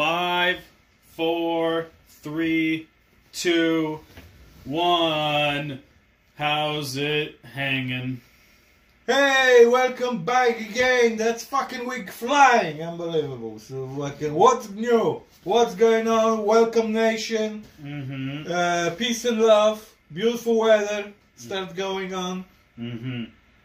Five, four, three, two, one. How's it hanging? Hey, welcome back again. That's fucking week flying. Unbelievable. So, fucking, what's new? What's going on? Welcome, nation. Mm-hmm. Uh, peace and love. Beautiful weather. Start going on. Mm-hmm.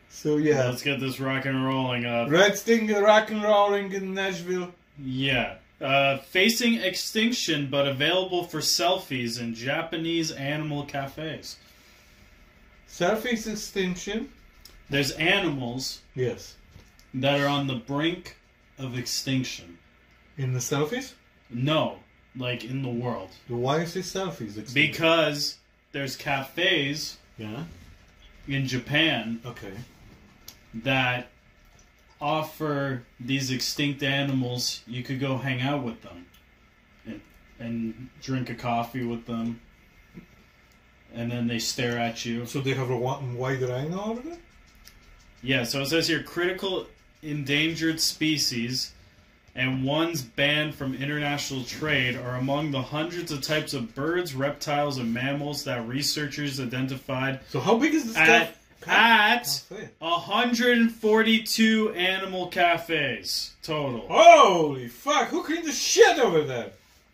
So, yeah. Let's get this rock and rolling up. Red Sting rock and rolling in Nashville. Yeah. Uh, facing extinction, but available for selfies in Japanese animal cafes. Surface extinction. There's animals Yes. that are on the brink of extinction. In the selfies? No, like in the world. Why is it selfies? Extinction? Because there's cafes Yeah. in Japan Okay. that offer these extinct animals. You could go hang out with them and, and drink a coffee with them. And then they stare at you. So they have a white rhino over there? Yeah, so it says here critical endangered species and ones banned from international trade are among the hundreds of types of birds, reptiles, and mammals that researchers identified So how big is this at, caf- at cafe? 142 animal cafes total. Holy fuck! Who cleaned the shit over there?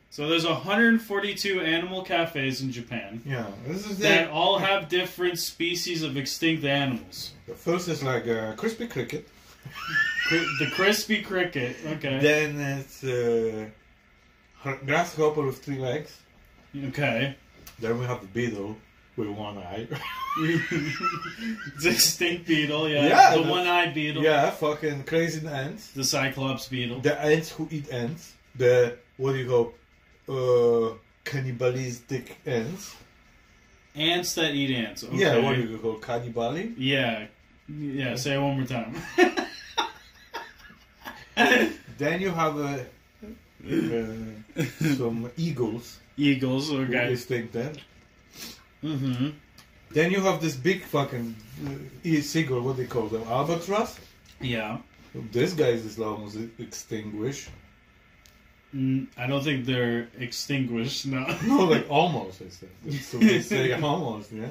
So there's 142 animal cafes in Japan Yeah, this is that the all have different species of extinct animals. the first is like a crispy cricket. Cri- The crispy cricket, okay. Then it's uh, a grasshopper with three legs. Okay. Then we have the beetle with one eye. it's extinct beetle, yeah. Yeah, the the- one-eyed beetle. yeah, fucking crazy ants. The cyclops beetle. The ants who eat ants. The what do you call uh, cannibalistic ants? Ants that eat ants. Okay. Yeah, what do you call cannibali? Yeah. Yeah, say it one more time. Then you have uh, uh, some eagles. Eagles, who okay. extinct then. Mm-hmm. Then you have this big fucking uh, seagull, what do they call them? Albatross? Yeah. This guy is almost extinguished. Mm, I don't think they're extinguished, no. No, like almost, I said. So they say almost, yeah?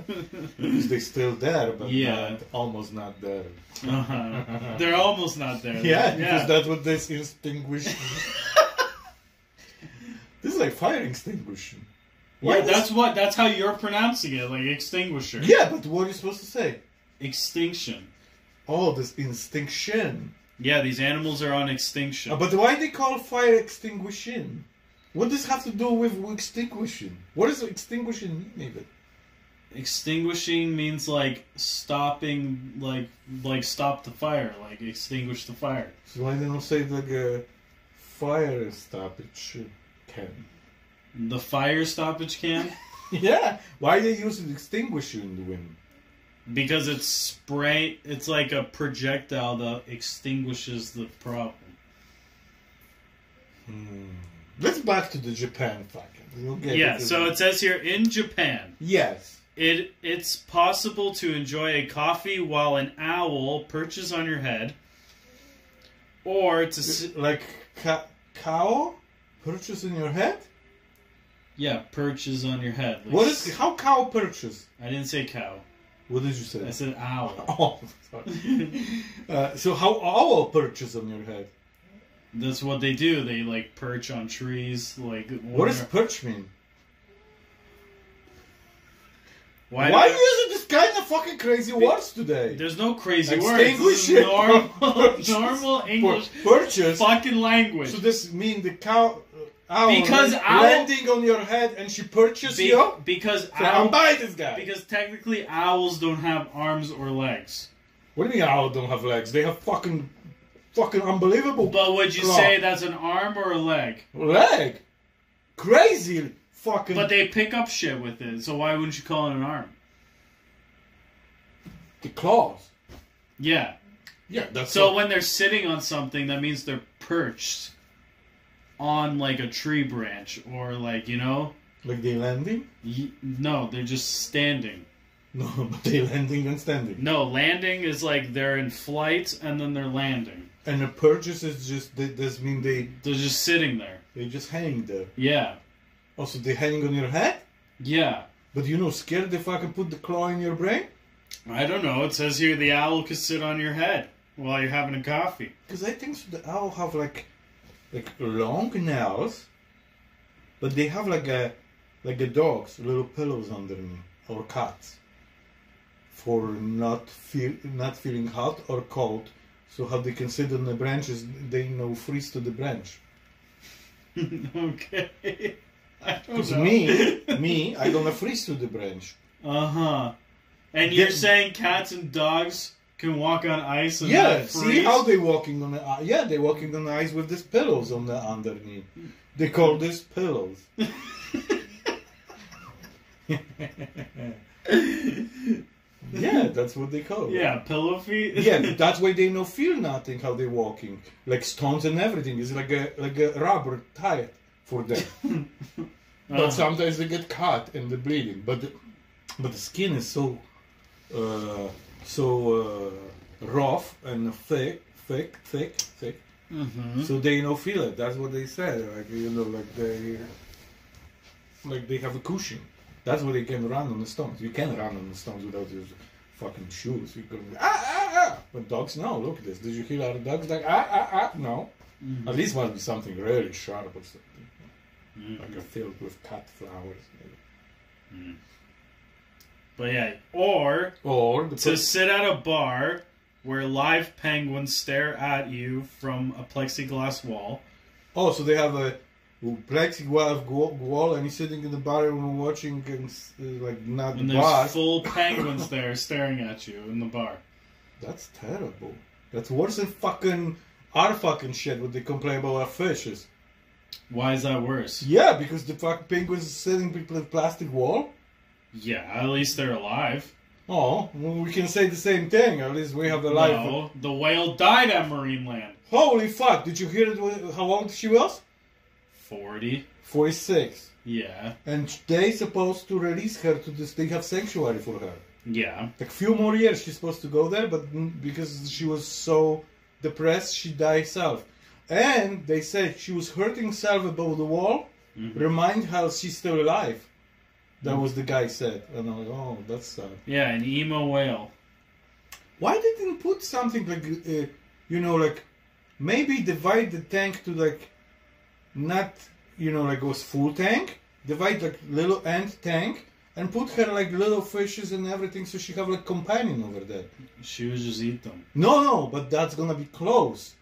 Because they're still there, but Yeah. not, almost not there. Uh-huh. They're almost not there. Yeah, yeah. because that's what this extinguish. this is like fire extinguishing. Yeah, that's what. That's how you're pronouncing it, like extinguisher. Yeah, but what are you supposed to say? Extinction. Oh, this extinction. Yeah, these animals are on extinction. Uh, but why they call fire extinguishing? What does have to do with extinguishing? What does extinguishing mean even? Extinguishing means like stopping, like like stop the fire, like extinguish the fire. So why they don't say like a fire stoppage can? The fire stoppage can yeah, why they using extinguisher in the wind? because it's spray. It's like a projectile that extinguishes the problem. Hmm. Let's back to the Japan fucking. We'll get Yeah. So it says here in Japan, yes. it it's possible to enjoy a coffee while an owl perches on your head, or to sit. like ca- cow perches in your head. Yeah, perches on your head. Like What is how cow perches? I didn't say cow. What did you say? I said owl. Oh, sorry. uh, so how owl perches on your head? That's what they do. They like perch on trees. Like What does perch mean? Why? Why, are you using this kind of fucking crazy words today? There's no crazy words. This is it. normal, normal English Per- perches. fucking language. So this mean the cow Because land- owl- landing on your head and she perches Be- you. because So I'm by this guy. because technically owls don't have arms or legs. what do you mean owl don't have legs? They have fucking, fucking unbelievable But would you Claw. say that's an arm or a leg? leg. Crazy fucking. But they pick up shit with it. So why wouldn't you call it an arm? the claws. Yeah. Yeah, that's So what- when they're sitting on something, that means they're perched on like a tree branch or like you know. like they landing. Y- no, they're just standing. No, but they landing and standing. No, landing is like they're in flight and then they're landing. And the purchase is just, they, does mean they, They're just sitting there. They just hang there. Yeah. Oh, also, they hang on your head. Yeah. But you know, scared if I can put the claw in your brain. I don't know. It says here the owl could sit on your head while you're having a coffee. Because I think so the owl have like, like long nails, but they have like a, like a dogs, little pillows underneath, or cats, for not feel not feeling hot or cold. So how they can sit on the branches, they know freeze to the branch. okay. I don't Because know. me, me, I gonna freeze to the branch. Uh huh. And you're saying cats and dogs can walk on ice and Yeah, see how they walking on the uh, yeah they walking on the ice with these pillows on the underneath. They call this pillows. yeah, that's what they call. yeah, pillow feet. yeah, that's why they no feel nothing how they walking like stones and everything. It's like a like a rubber tied for them. Uh-huh. But sometimes they get cut and they're bleeding. But the, but the skin is so uh, so uh, rough and thick, thick, thick, thick. Mhm. So they no feel it. That's what they said. Like you know, like they like they have a cushion. That's why they can run on the stones. You can run on the stones without your fucking shoes. You can ah ah ah. But dogs no. Look at this. Did you hear our dogs like ah ah ah? No. Mhm. At least must be something really sharp or something. Mhm. Like a filled with cut flowers. Maybe. Mhm. But yeah, or Or to sit at a bar where live penguins stare at you from a plexiglass wall. oh, so they have a plexiglass wall, and he's sitting in the bar and watching, and uh, like not And the there's bar. full penguins there staring at you in the bar. That's terrible. That's worse than fucking our fucking shit. What they complain about our fishes. Why is that worse? Yeah, because the fucking penguins is sitting with a plastic wall. Yeah, at least they're alive. Oh, well, we can say the same thing. At least we have the life. No, the whale died at Marineland. Holy fuck! Did you hear it? How old she was? 40. Forty-six. Yeah. And they supposed to release her to this. They have sanctuary for her. Yeah. Like few more years, she's supposed to go there, but because she was so depressed, she died herself. And they said she was hurting herself above the wall. Mhm. Remind her she's still alive. That was the guy said, and I'm like, oh, that's sad. Yeah, an emo whale. Why they didn't put something like, uh, you know, like maybe divide the tank to like, not, you know, like it was full tank. Divide like little end tank and put her like little fishes and everything, so she have like companion over there. She would just eat them. No, no, but that's gonna be close.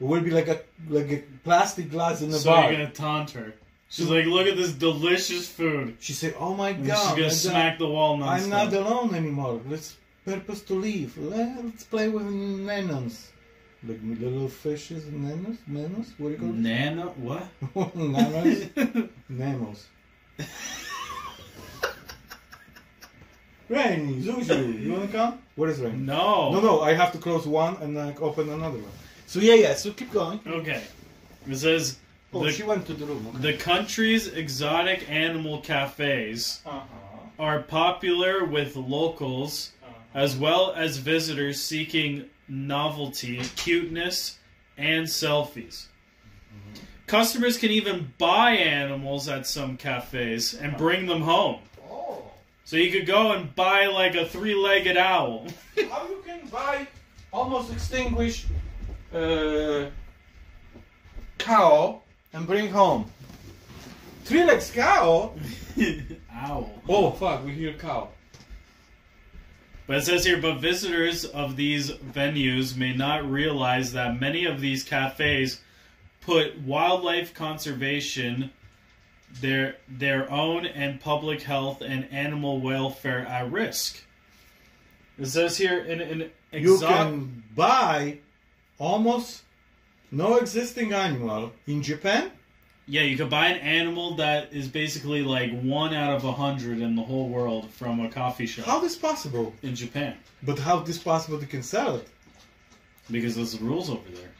It will be like a like a plastic glass in the so bar. you're gonna taunt her. She's like, look at this delicious food. She said, "Oh my And God, she's gonna smack the wall don't- I'm not alone anymore. Let's purpose to leave. Let's play with nanos, like little fishes, nanos, nanos. What do you call Nano? What? nanos, nanos. Rainy, Zuzu, you wanna come? What is rain? no. No, no, I have to close one and then open another one. So yeah, yeah. So keep going. Okay. It says Oh, the, she went to the room. Okay. the country's exotic animal cafes Uh-huh. are popular with locals as well as visitors seeking novelty, cuteness, and selfies. Customers can even buy animals at some cafes and bring them home. Oh. So you could go and buy like a three-legged owl. How you can buy almost extinguished uh, cow and bring home? Three legs cow? owl. Oh fuck, we hear cow. But it says here, but visitors of these venues may not realize that many of these cafes put wildlife conservation, their their own and public health and animal welfare at risk. It says here in an You exo- can buy almost no existing animal in Japan. yeah, you could buy an animal that is basically like one out of a hundred in the whole world from a coffee shop How this possible? in Japan But how this possible they can sell it? because there's the rules over there.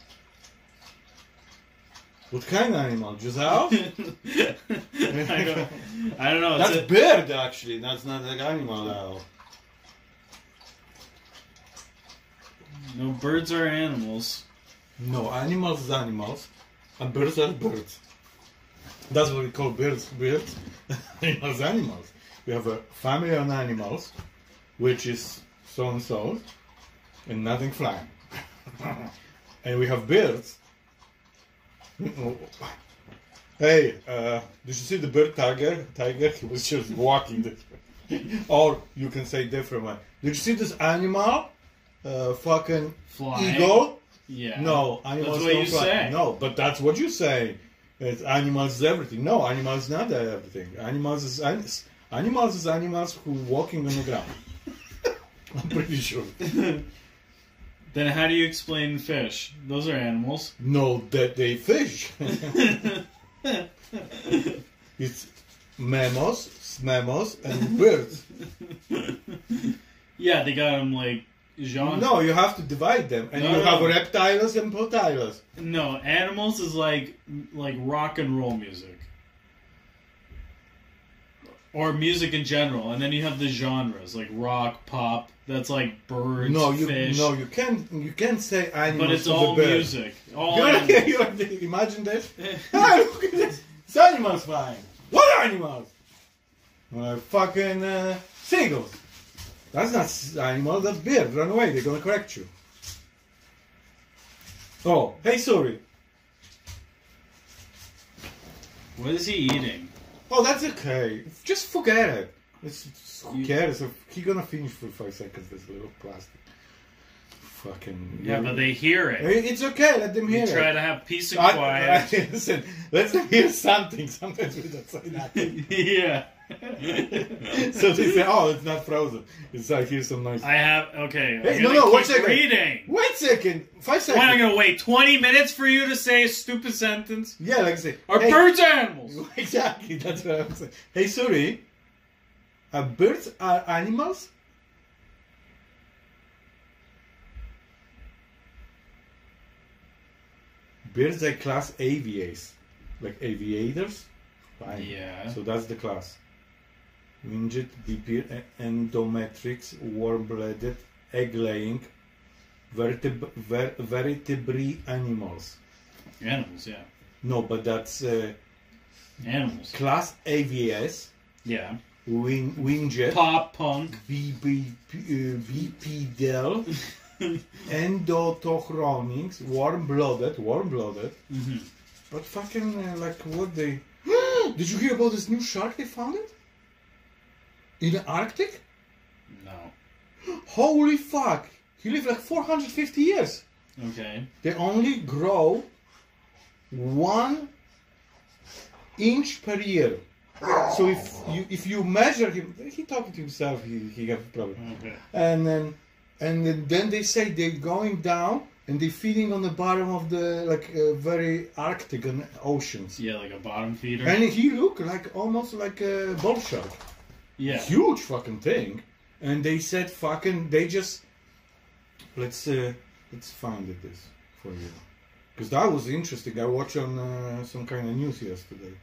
What kind of animal? Owl? I don't, I don't know. That's a- bird actually. That's not an animal owl. no, birds are animals. No, animals is animals, and birds are birds. That's what we call birds. Birds, animals, animals. We have a family of animals, which is so and so, and nothing flying. and we have birds. Hey, uh, did you see the bird tiger? Tiger, he was just walking. This way. or you can say different one. Did you see this animal? Uh, fucking Flying. eagle. Yeah. No, animals That's what don't you fly. say. No, but that's what you say. It's animals is everything. No, animals is not everything. Animals is an- animals is animals who walking on the ground. I'm pretty sure. Then how do you explain fish? Those are animals. No, that they fish. it's mammals, mammals, and birds. yeah, they got them like genre. No, you have to divide them, and No, you no, have no. reptiles and potiles. No, animals is like like rock and roll music. Or music in general, and then you have the genres like rock, pop. That's like birds, No, you fish. no, you can't you can't say animals. but it's all music. All You wanna- animals. you- imagine this. ah, look at this. It's animals flying. What animals? Uh, fucking uh, seagulls. That's not animal, that's bird. Run away, they're gonna correct you. Oh, hey, sorry. What is he eating? Oh, that's okay. Just forget it. It's, it's- who cares? He's gonna finish for five seconds, this little plastic. Fucking. Yeah, but they hear it. It's okay, let them hear We it. try to have peace and quiet. I- listen, let's hear something. Sometimes we don't say nothing. yeah. so they say, "Oh, it's not frozen." It's like here's some nice. I have okay. Hey, no, no, wait keep second. reading. Wait a second, five What am I gonna wait twenty minutes for you to say a stupid sentence? Yeah, like I say, Are hey- birds animals? exactly. That's what I'm saying. Hey, sorry. Are birds are animals? Birds are class aviates, like aviators. Fine. Yeah. So that's the class. Winged, biped, endometrix, warm-blooded, egg-laying, verteb- ver- vertebrate animals. Animals, yeah. No, but that's uh, Animals. class AVS, Yeah. wing, winged, Pop punk. VB, uh, bipedal, endotochronics, warm-blooded, warm-blooded. hmm But fucking uh, like what they? Did you hear about this new shark they found it? In the Arctic? No. Holy fuck! He lived like 450 years. Okay. They only grow one inch per year. So if you if you measure him, he talking to himself. He he got a problem. Okay. And then and then, they say they're going down and they're feeding on the bottom of the like uh, very Arctic oceans. Yeah, like a bottom feeder. And he looked like almost like a bull shark. Yeah. Huge fucking thing. And they said fucking they just let's uh, let's find it this for you. Because that was interesting. I watched on uh, some kind of news yesterday.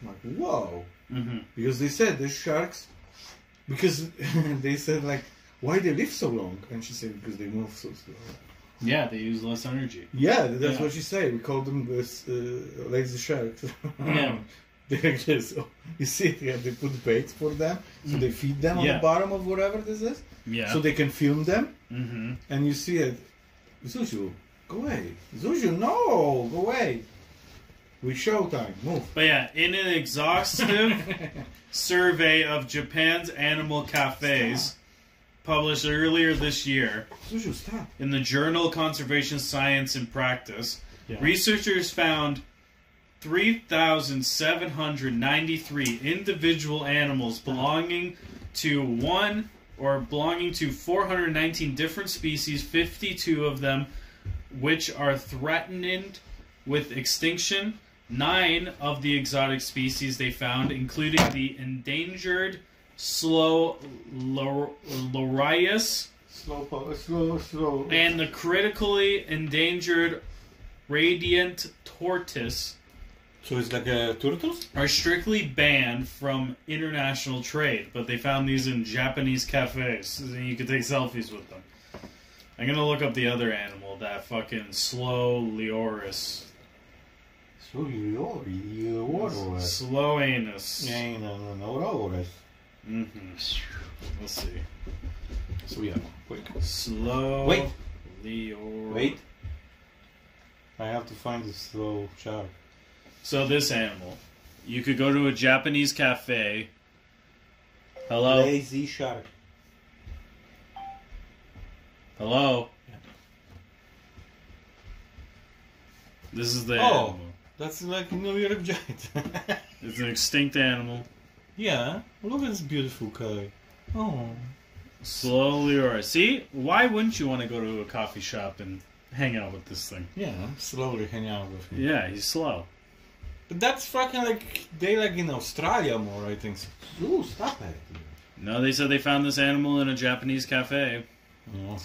I'm like, whoa. hmm Because they said the sharks because they said like why they live so long? And she said because they move so slow. Yeah, they use less energy. Yeah, that's Yeah. what she said. We call them this, uh, lazy sharks. Yeah. Just, so, you see, yeah, they put baits for them, so they feed them on Yeah. the bottom of whatever this is, Yeah. so they can film them, hmm and you see it. Zuzu, go away. Zuzu, no, go away. We showtime. Move. But yeah, in an exhaustive survey of Japan's animal cafes published earlier this year Zuzu, stop. in the journal Conservation Science and Practice, Yeah. researchers found 3,793 individual animals belonging to one or belonging to 419 different species, 52 of them which are threatened with extinction. Nine of the exotic species they found, including the endangered slow lor- lorius Slow, slow, slow. and the critically endangered radiant tortoise so it's like a turtles? are strictly banned from international trade, but they found these in Japanese cafes, and you could take selfies with them. I'm gonna look up the other animal, that fucking slow Leoris. Slow Slow anus. Nej, no, no, no, no. Mm-hmm. Let's see. Så yeah, quick. Slow. Wait. Leor. Wait. I have to find the slow shark. So this animal, you could go to a Japanese cafe. Hello. Lazy shark. Hello. Yeah. This is the Oh. animal. That's like New York Giant. It's an extinct animal. yeah, look at this beautiful guy. Oh. Slowly or see, why wouldn't you want to go to a coffee shop and hang out with this thing? Yeah, slowly hang out with him. Yeah, he's slow. But that's fucking like they like in Australia more, I think. So. Ooh, stop it. No, they said they found this animal in a Japanese cafe. Oh.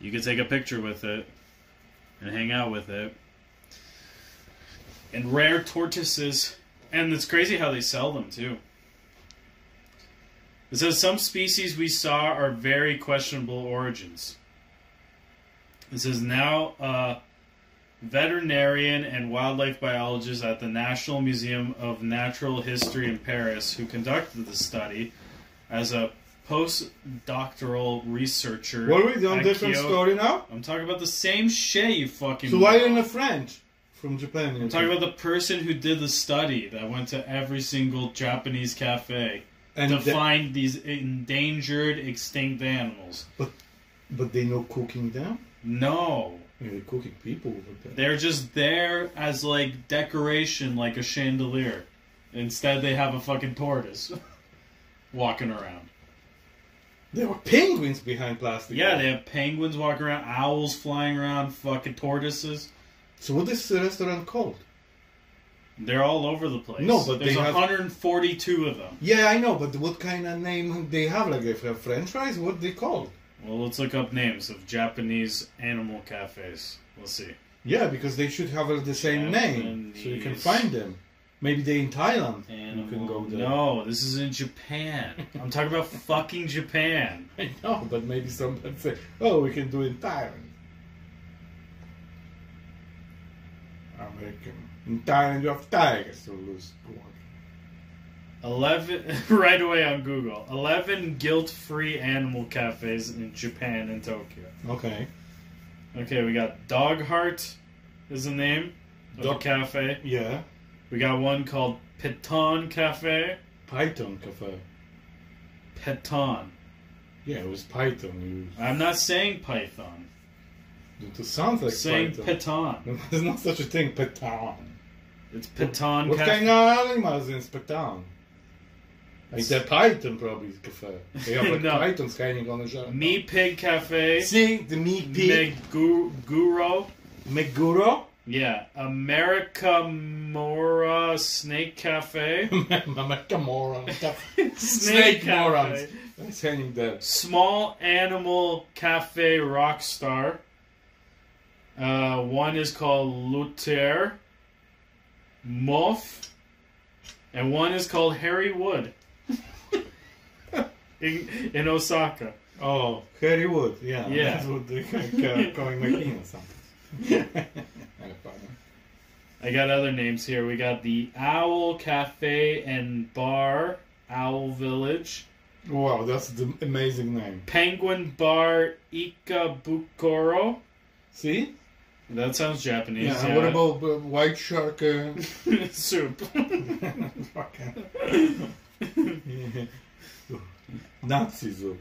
You could take a picture with it and hang out with it. And rare tortoises. And it's crazy how they sell them, too. It says some species we saw are very questionable origins. It says now uh, veterinarian and wildlife biologist at the National Museum of Natural History in Paris, who conducted the study as a postdoctoral researcher. What are we doing? Different Kyoto- story now? I'm talking about the same shit, you fucking. So why in the French from Japan? I'm talking about the person who did the study that went to every single Japanese cafe and to the- find these endangered, extinct animals. But, but they know cooking them. No, They're cooking people over there. they're just there as like decoration, like a chandelier. Instead, they have a fucking tortoise walking around. There were penguins behind plastic. Yeah, they have penguins walking around, owls flying around, fucking tortoises. So what is the restaurant called? They're all over the place. No, but there's they have- 142 of them. Yeah, I know, but what kind of name they have? Like if a French fries, what they called? Well, let's look up names of Japanese animal cafes. We'll see. Yeah, because they should have uh, the same name, so you can Japanese. find them. Maybe they in Thailand. Animal. You can go there. No, this is in Japan. I'm talking about fucking Japan. I know, but maybe somebody say, "Oh, we can do it in Thailand." American. In Thailand, you have tigers, so lose one. 11 right away on Google. 11 guilt-free animal cafes in Japan and Tokyo. Okay. Okay, we got Dog Heart is the name of Dog- the cafe. Yeah. We got one called Piton Cafe. Python cafe. Piton. Yeah, it was Python. I'm not saying Python. It sounds like saying Python. Piton. There's not such a thing, Python. It's Piton What Cafe. kind of animals in Python? Like the python probably cafe. They have like No. pythons hiding on the. Me Pig Cafe. See the meat pig. Meguro. Meguro. Yeah. America Mora Snake Cafe. Mamaka moron. Snake, Snake Cafe. morons. That's hanging there. Small Animal Cafe Rockstar. Uh, one is called Luther. Muff. And one is called Harry Wood. In, in Osaka. Oh, Harry Wood. Yeah. Yeah. That's what they like, uh, calling or something. I got other names here. We got the Owl Cafe and Bar, Owl Village. wow, that's the amazing name. Penguin Bar Ikebukuro. See? That sounds Japanese. Yeah. Yeah. What about uh, white shark? Uh, soup? fucking Nazi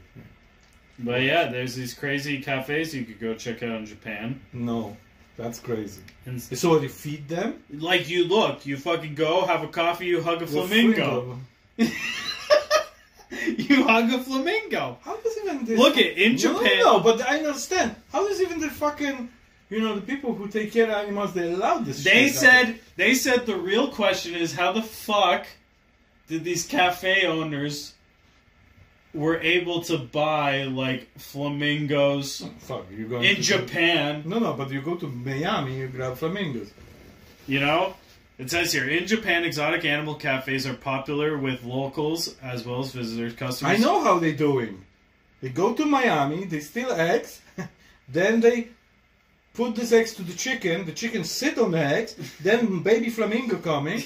but yeah, there's these crazy cafes you could go check out in Japan. No, that's crazy. And So what, you feed them? like you look, you fucking go, have a coffee, you hug a flamingo. you hug a flamingo. How does even this... Look it in Japan. No, no, but I understand. How does even the fucking... You know, the people who take care of animals, they allow this They said they said the real question is how the fuck did these cafe owners were able to buy like flamingos Oh, fuck, you're going in to Japan? No, no, but you go to Miami, you grab flamingos. You know? It says here in Japan exotic animal cafes are popular with locals as well as visitors customers. I know how they're doing. They go to Miami, they steal eggs, then they put these eggs to the chicken. The chicken sit on the eggs. Then baby flamingo coming,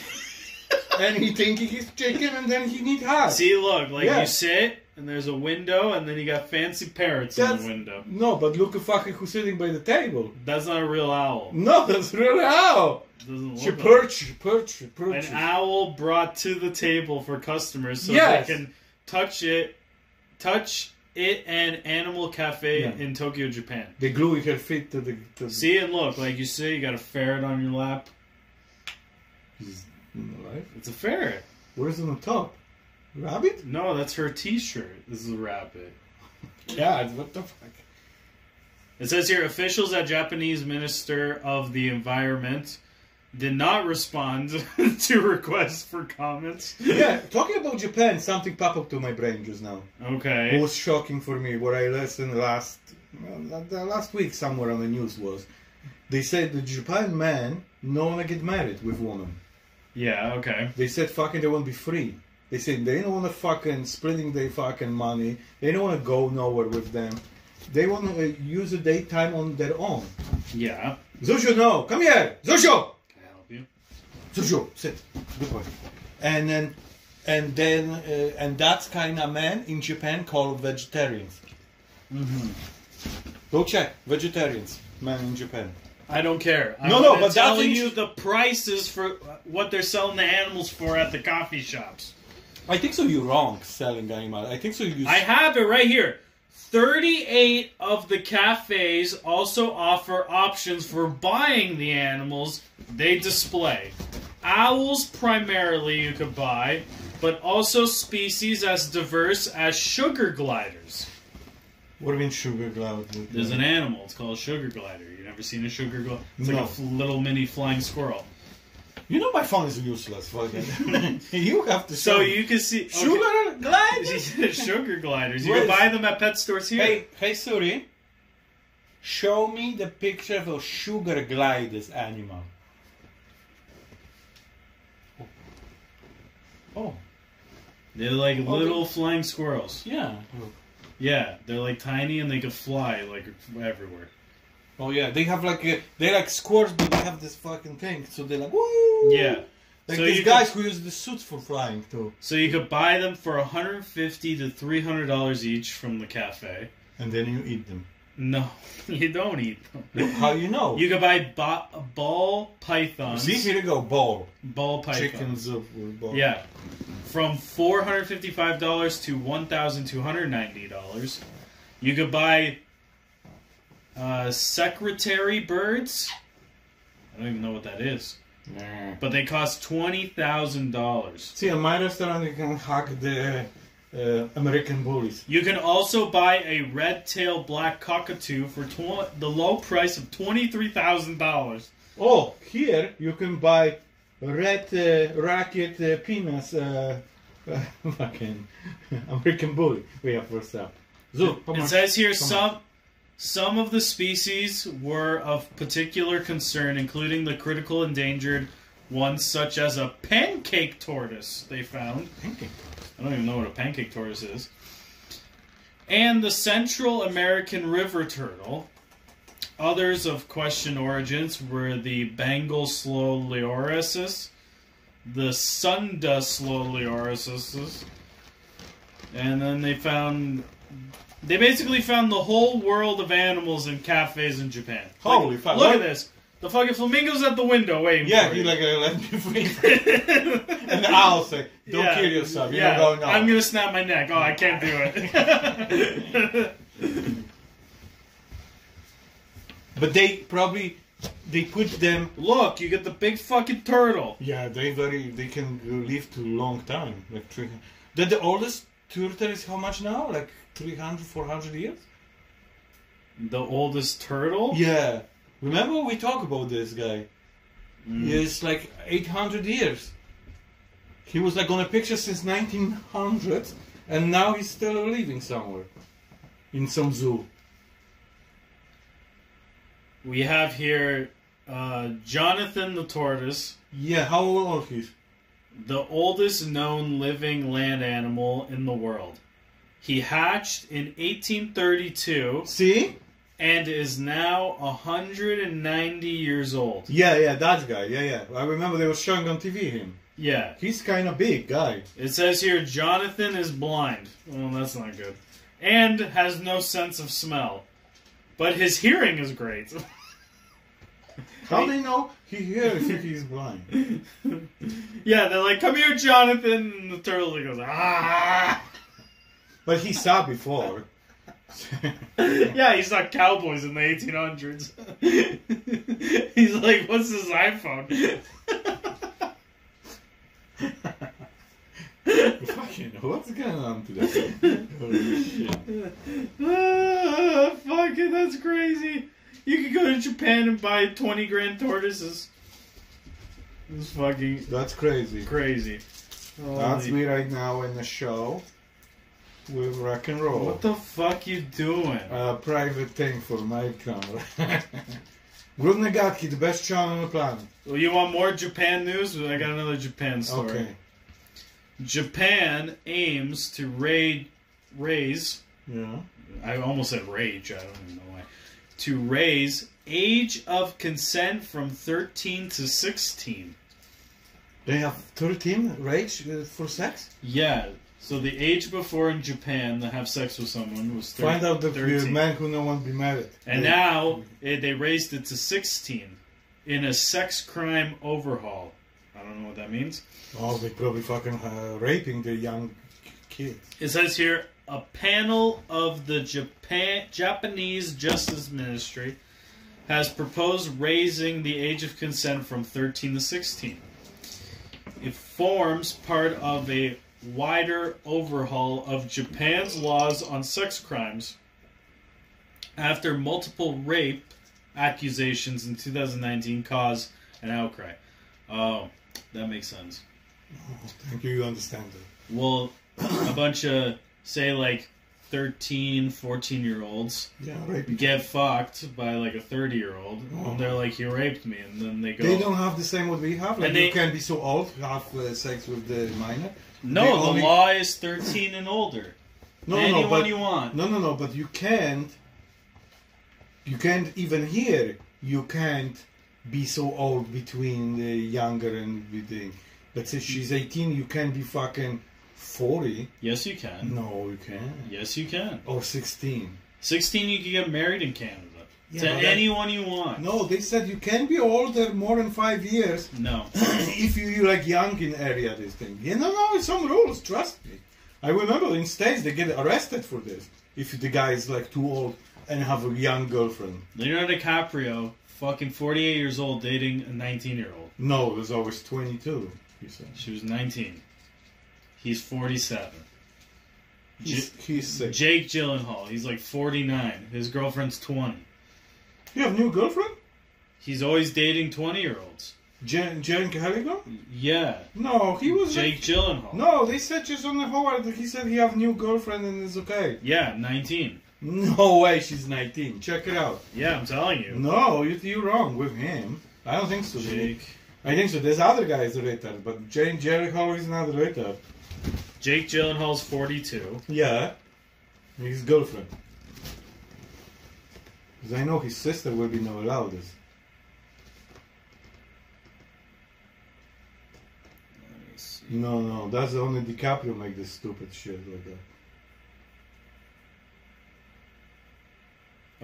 and he thinking he's chicken, and then he need hug. See, look, like Yeah. you sit, and there's a window, and then you got fancy parrots in the window. No, but look at fucking who's sitting by the table. That's not a real owl. No, that's really how. Doesn't She look like- perch, perch, perch. An owl brought to the table for customers so Yes. they can touch it, touch it and Animal Cafe Yeah. in Tokyo, Japan. They glue her feet to the. To the See and look, like you see, you got a ferret on your lap. Alive. It's a ferret. Where's on the top? Rabbit? No, that's her T-shirt. This is a rabbit. Yeah, what the fuck? It says here officials at Japanese Minister of the Environment did not respond to requests for comments. Yeah, talking about Japan, something popped up to my brain just now. Okay. It was shocking for me. What I listened last well, the last week somewhere on the news was they said the Japan man no wanna get married with woman. Yeah. Okay. They said fucking they won't be free. They say they don't want to fucking splitting their fucking money. They don't want to go nowhere with them. They want to uh, use the daytime on their own. Yeah. Zusho, no, come here, Zusho. Can I help you? Zusho, sit. Good boy. And then, and then, uh, and that's kind of man in Japan called vegetarians. Mm-hmm. Go check vegetarians, man in Japan. I don't care. I'm No, no, but tell that's you the prices for what they're selling the animals for at the coffee shops. I think so. You're wrong selling animal. I think so. You. I have it right here. 38 of the cafes also offer options for buying the animals they display. Owls primarily you could buy, but also species as diverse as sugar gliders. What do you mean sugar glider? There's an animal, it's called a sugar glider. You never seen a sugar glider? It's like No. a f- little mini flying squirrel. You know my phone is useless. Fucking. you have to. So you can see okay. sugar glide. sugar gliders. You can buy them at pet stores here. Hey, hey, Suri. Show me the picture of a sugar gliders animal. Oh, oh. They're like oh, little flying squirrels. yeah. Yeah, they're like tiny and they can fly like everywhere. Oh yeah, they have like a, they like squirts, but they have this fucking thing, so they're like woo. Yeah. Like So these guys could- who use the suits for flying too. So you could buy them for 150 to 300 dollars each from the cafe. And then you eat them. No, you don't eat them. How you know? You could buy ba- ball pythons. See, here you go, ball. Ball pythons. Chickens of ball. Yeah. From $455 to $1,290. You could buy uh, secretary birds. I don't even know what that is. Nah. But they cost $20,000. See, at my restaurant you can hack the uh, American bullies. You can also buy a red-tailed black cockatoo for tw- the low price of $23,000. Oh, here you can buy red uh, racket uh, peanuts. Uh, uh, fucking American bully. We have for sale. So, It much? says here How some some of the species were of particular concern, including the critical endangered ones such as a pancake tortoise they found. Pancake. I don't even know what a pancake tortoise is. And the Central American river turtle. Others of question origins were the Bengal slow lorises, the Sunda slow lorises, and then they found. They basically found the whole world of animals in cafes in Japan. Holy Like, fuck. Look What? at this. The fucking flamingo's at the window waiting Yeah, for you like uh, let me free. and the owl say, "Don't Yeah. kill yourself." You yeah, don't go no. I'm gonna snap my neck. Oh, I can't do it. But they probably they put them. Look, you get the big fucking turtle. Yeah, they very they can live to long time, like. That the oldest turtle is how much now? Like 300, 400 years. The oldest turtle? Yeah. Remember we talked about this guy? Mm. He's like 800 years. He was like on a picture since 1900, and now he's still living somewhere in some zoo. We have here uh, Jonathan the tortoise, Yeah, how old he's? the oldest known living land animal in the world. He hatched in 1832 See, and is now 190 years old. Yeah, yeah, that guy. Yeah, yeah. I remember they were showing on TV him. Yeah. He's kind of big guy. It says here Jonathan is blind. Well, that's not good. And has no sense of smell. But his hearing is great. How do they know he hears if he's blind? yeah, they're like, come here, Jonathan. And the turtle goes, ah. But he saw before. yeah, he saw cowboys in the 1800s. He's like, what's this iPhone? Fucking, what's going on today? Holy shit. ah, fuck it, that's crazy. You could go to Japan and buy 20 grand tortoises. It's fucking That's crazy. crazy. That's Holy- me right now in the show with rock and roll. What the fuck you doing? A private thing for my camera. Brudne Gadki, the best channel on the planet. Well, you want more Japan news? I got another Japan story. Okay. Japan aims to raid, raise. Yeah. I almost said rage. I don't even know why. To raise age of consent from 13 to 16. They have 13 rage uh, for sex? Yeah. So the age before in Japan to have sex with someone was thir- Find out that 13. you're a man who don't want to be married. And They- now eh, they raised it to 16 in a sex crime overhaul. I don't know what that means. Oh, they're probably fucking uh, raping the young kids. It says here a panel of the Japan Japanese Justice Ministry has proposed raising the age of consent from 13 to 16. It forms part of a wider overhaul of Japan's laws on sex crimes after multiple rape accusations in 2019 caused an outcry. Oh, that makes sense. Oh, thank you, you understand that. Well, a bunch of, say, like 13, 14 year olds Yeah, raping. get fucked by like a 30 year old. And they're like, you raped me. And then they go, They don't have the same what we have. Like And you they- can be so old, have uh, sex with the minor. No, the only- law is 13 and older. No, Anyone no, but you want. no, no, no. But you can't. You can't even here. You can't be so old between the younger and with the. Let's say she's eighteen. You can't be fucking forty. Yes, you can. No, you can't. Yes, you can. Or sixteen. 16, you can get married in Canada. Yeah, to anyone you want. No, they said you can be older more than five years No. if you you like young in area. This thing. Yeah, no, no. It's some rules. Trust me. I remember in states they get arrested for this if the guy is like too old and have a young girlfriend. Leonardo DiCaprio, fucking 48 years old, dating a 19 year old. No, it was always 22, he said. She was 19. He's 47. He's, he's sick. Jake Gyllenhaal, he's like 49. His girlfriend's 20. You have new girlfriend? He's always dating 20 year olds. Jen, Jen Callaghan? Yeah. No, he was Jake like... Gyllenhaal. No, they said just on the Howard, he said he have new girlfriend and it's okay. Yeah, 19. No way, she's 19. Check it out. Yeah, I'm telling you. No, you, you're wrong with him. I don't think so. Jake. I think so. There's other guys retard, but Jane Jerry Hall is not retard. Jake Gyllenhaal's 42. Yeah. His girlfriend. Because I know his sister will be no allowed this. Let me see. No, no, that's only DiCaprio make this stupid shit like that.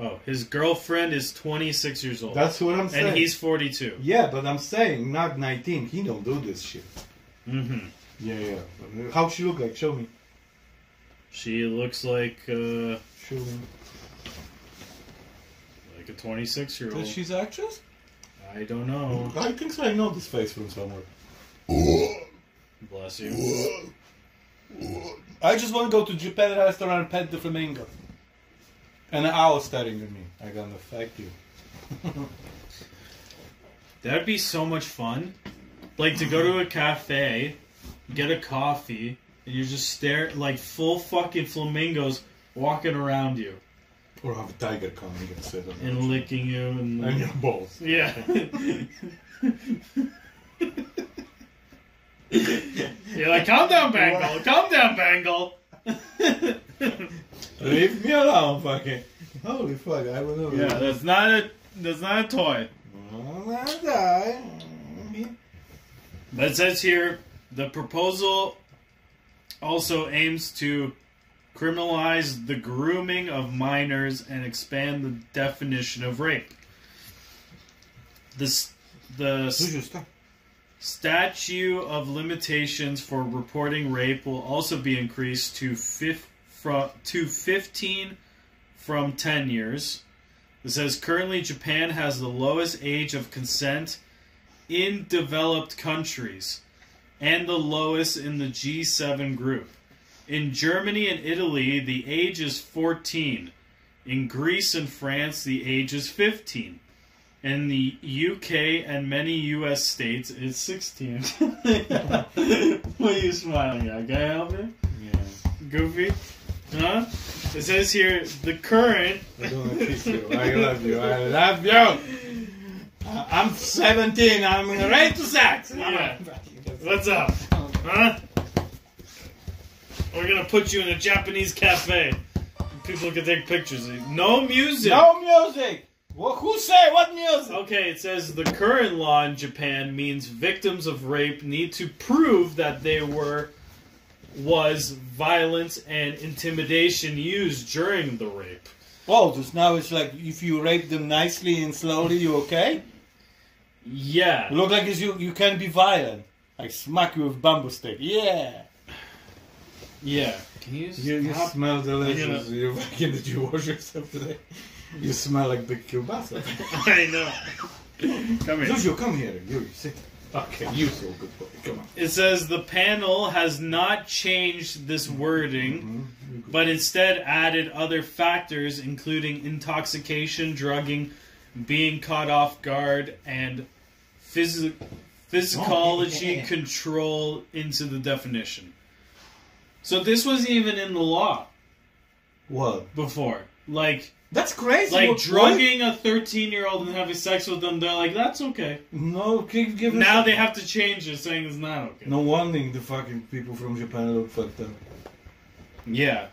Oh, his girlfriend is 26 years old. That's what I'm saying. and he's 42. yeah, but I'm saying not 19. He don't do this shit. Mm-hmm. Yeah, yeah. How she look like? Show me. She looks like uh, Show me. Like a 26 year That old. she's actress? I don't know. I think so. I know this face from somewhere. Bless you. I just want to go to Japan restaurant and pet the flamingo. And an owl staring at me. I gonna fuck you. That'd be so much fun. Like to go to a cafe, get a coffee, and you just stare like full fucking flamingos walking around you Or have a tiger coming and sit on and licking you and, and your balls. yeah. You're like, calm down, Bangle. Calm down, Bangle. Leave me alone, fucking. Holy fuck! I don't know. Yeah, that's not a that's not a toy. That. But it says here the proposal also aims to criminalize the grooming of minors and expand the definition of rape. This the Who's statute of limitations for reporting rape will also be increased to fif- from to 15 from 10 years. It says currently Japan has the lowest age of consent in developed countries and the lowest in the G7 group. In Germany and Italy, the age is 14. In Greece and France, the age is 15. In the UK and many US states, it's 16. what are you smiling at? Can I help you? Yeah. Goofy? Huh? It says here the current. I don't kiss you. I love you. I love you. I'm 17. I'm ready to sex. Yeah. What's up? Oh. Huh? We're gonna put you in a Japanese cafe. People can take pictures. No music. No music. Well, who say what music? Okay, it says the current law in Japan means victims of rape need to prove that they were was violence and intimidation used during the rape. Oh, just now it's like if you rape them nicely and slowly, you okay? Yeah. Look like you. You can be violent. I smack you with bamboo stick. Yeah. Yeah. Can you You, you stop? smell delicious. gonna- You fucking did you wash yourself today? You smell like big kielbasa. I know. Come here. Zuzio, come here. You sit. Okay, you so good boy. Come on. It says the panel has not changed this wording, Mhm. but instead added other factors, including intoxication, drugging, being caught off guard, and phys- physicology Oh, yeah. control into the definition. So this wasn't even in the law What? before. Like, That's crazy. like What- drugging a 13 year old and having sex with them, they're like, that's okay. what? No, give, give Now they have to change it, saying it's not okay. No wonder the fucking people from Japan look fucked up. Yeah.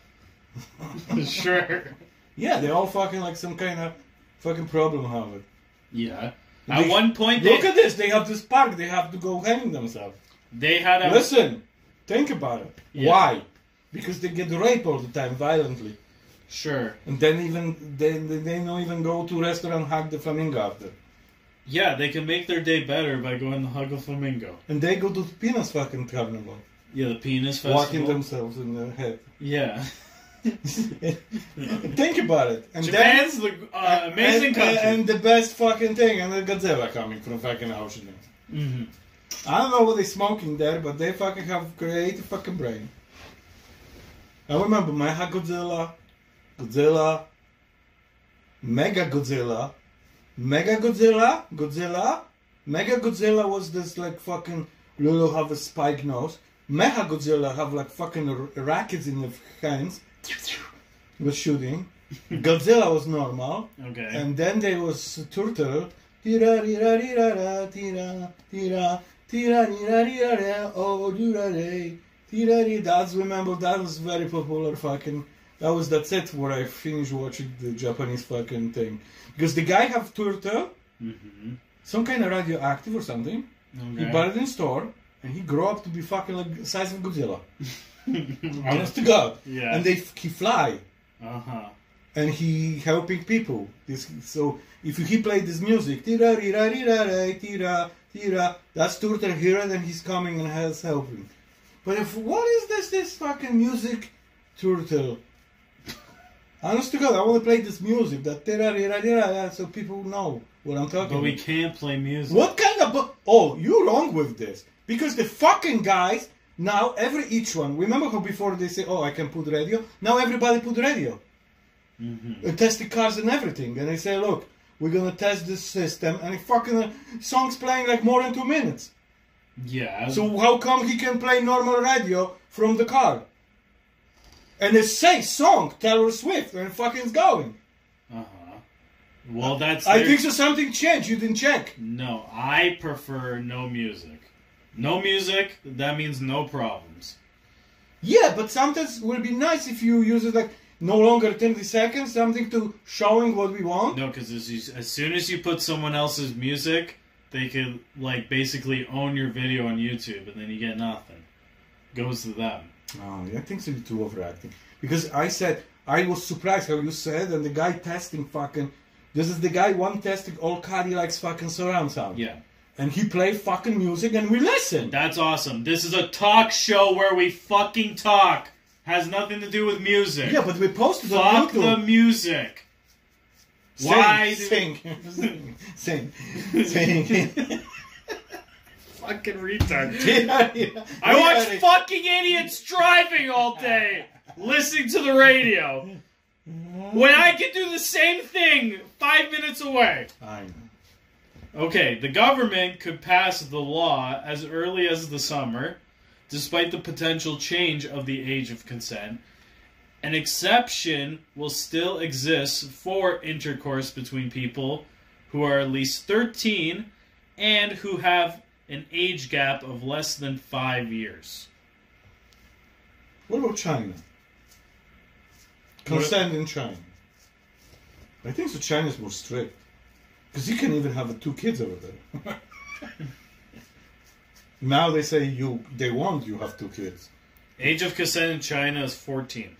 sure. Yeah, they're all fucking like some kind of fucking problem have it. Yeah. They- At one point, Look they, at this. They have this park. They have to go hang themselves. they had a. Listen, think about it. Yeah. Why? Because they get raped all the time, violently, Sure. and then even they they, they don't even go to restaurant hug the flamingo after, Yeah, they can make their day better by going to hug a flamingo. and they go to the penis fucking carnival, Yeah, the penis festival. walking themselves in their head. Yeah. think about it. And then Japan's the uh, amazing and, country. and, the best fucking thing, and the Godzilla coming from fucking ocean. hmm I don't know what they're smoking there, but they fucking have creative fucking brain. I remember Mega Godzilla, Godzilla, Mega Godzilla, Mega Godzilla, Godzilla, Mega Godzilla was this like fucking little have a spike nose. Mega Godzilla have like fucking rackets in the hands, was shooting. Godzilla was normal. Okay. And then there was Turtle. Tira tira tira tira tira tira tira tira ra, oh tira re, tira re. That's remember that was very popular fucking. That was that's it where I finished watching the Japanese fucking thing because the guy have turtle, hmm some kind of radioactive or something. He bought it in store and he grew up to be fucking like the size of Godzilla. Honest to God. Yeah. And they he fly Uh huh. and he helping people. This so if he played this music, tira rira re, tira tira, that's Turtle here, then he's coming and has helping. But if what is this this fucking music, Turtle? Honest to God, I want to play this music that tira rira, so people know what I'm talking. But we about. can't play music. What kind of bu- oh you're wrong with this because the fucking guys now every each one remember how before they say oh I can put radio now everybody put radio hmm uh, test the cars and everything. And they say, look, we're gonna test this system, and fucking uh, song's playing like more than two minutes. Yeah. So how come he can play normal radio from the car? And it says song Taylor Swift, and fucking's going. Uh huh. Well, that's. I their- think so. Something changed. You didn't check. No, I prefer no music. No music. That means no problems. Yeah, but sometimes it would be nice if you use it like no longer 30 seconds, something to showing what we want. No, because as, soon as you put someone else's music, they could like basically own your video on YouTube, and then you get nothing. Goes to them. Oh, I think so. You're too overacting. Because I said I was surprised how you said, and the guy testing fucking. This is the guy one testing all Cadillacs fucking surround sound. Yeah, And he play fucking music, and we listen. that's awesome. This is a talk show where we fucking talk. Has nothing to do with music. Yeah, but we posted on Fuck the music. Sing, Why did- sing, sing, sing, sing. Fucking retard. Yeah, yeah. I Yeah, watch they- fucking idiots driving all day, listening to the radio. When I can do the same thing five minutes away. I know. Okay, the government could pass the law as early as the summer, despite the potential change of the age of consent. An exception will still exist for intercourse between people who are at least 13 and who have an age gap of less than five years. What about China? Consent in China. I think so. China's more strict because you can even have two kids over there. now they say you they want you have two kids. Age of consent in China is 14.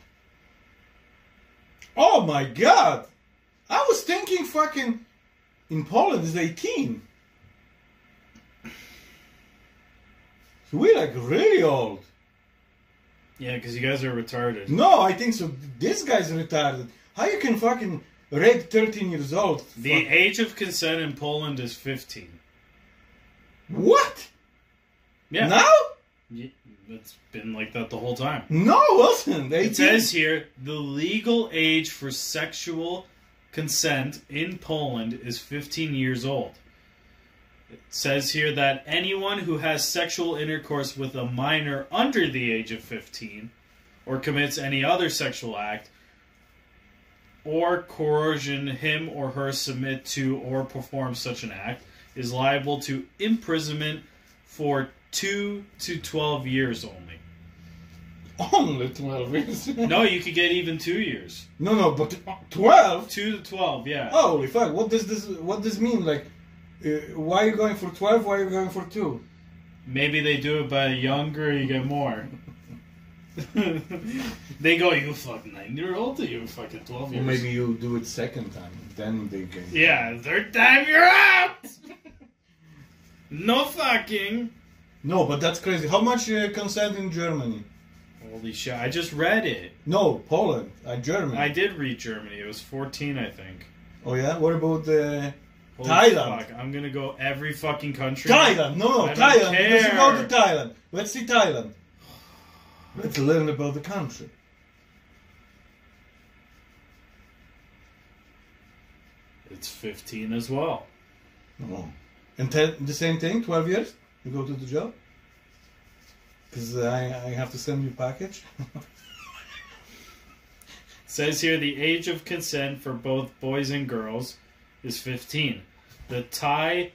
Oh my god! I was thinking fucking in Poland is eighteen. We're like really old. Yeah, because you guys are retarded. No, I think so. This guy's retarded. How you can fucking rape 13 years old? The Fuck. age of consent in Poland is 15. What? Yeah. Now? Y- It's been like that the whole time. No, it wasn't. 18. It says here the legal age for sexual consent in Poland is 15 years old. It says here that anyone who has sexual intercourse with a minor under the age of 15 or commits any other sexual act or coercion him or her submit to or perform such an act is liable to imprisonment for 2 to 12 years only. Only 12 years. No, you could get even 2 years. no, no, but 12? 2 to 12, yeah. Holy fuck! What does this? What does mean? Like, uh, why are you going for 12? Why are you going for two? Maybe they do it by younger, you get more. they go, you fuck 9 year old, or you fucking 12 Or years. maybe you do it second time, then they get. Yeah, third time you're out! no fucking. No, but that's crazy. How much uh, consent in Germany? Holy shit, I just read it. No, Poland. Uh, Germany. I did read Germany, it was 14, I think. Oh yeah. What about uh, Holy Thailand. Fuck, I'm gonna go every fucking country. Thailand? No, no, I Thailand. Let's go to Thailand. Let's see Thailand. Let's learn about the country. It's 15 as well. No. And te- the same thing, 12 years? You go to the job? Because I, I have to send you a package? says here the age of consent for both boys and girls is 15. The Thai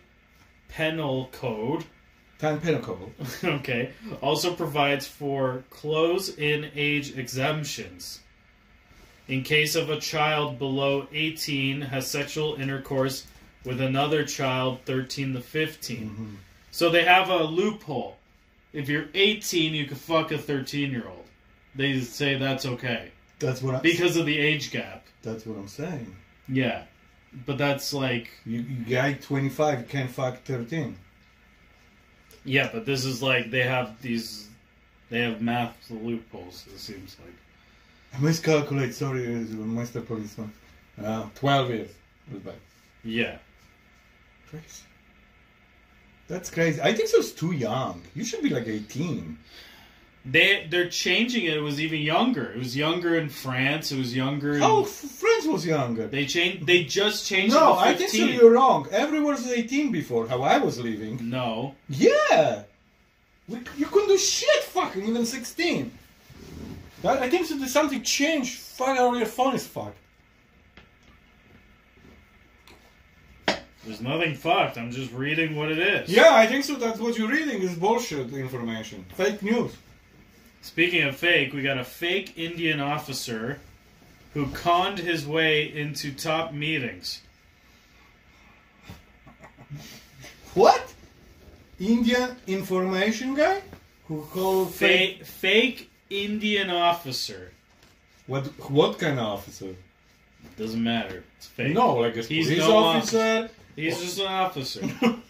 Penal Code, Time Pinnacle. okay, also provides for close-in age exemptions. In case of a child below 18 has sexual intercourse with another child 13 to 15. Mhm. So they have a loophole. If you're 18, you can fuck a 13-year-old. They say that's okay That's what I'm because of the age gap. That's what I'm saying. Yeah, but that's like You, you guy 25 you can't fuck 13. yeah, but this is like they have these, they have math loopholes. It seems like I miscalculate, sorry, Mr. Policeman. Uh, 12 years. Bad. yeah. Crazy. That's crazy. I think so it's too young. You should be like 18. They they're changing it. It was even younger. It was younger in France. It was younger. In, Oh, France was younger. they changed. They just changed No, it to I think so you're wrong. Everyone was 18 before, how I was living. No, Yeah! You couldn't do shit fucking even 16. That, I think so something changed. Fuck, our your phone is fucked. There's nothing fucked. I'm just reading what it is. Yeah, I think so. That's what you're reading is bullshit information. Fake news. Speaking of fake, we got a fake Indian officer who conned his way into top meetings. What? Indian information guy who called fake. Fake, fake Indian officer. What? What kind of officer? Doesn't matter. It's fake. No, like a He's police no officer. He's just an officer.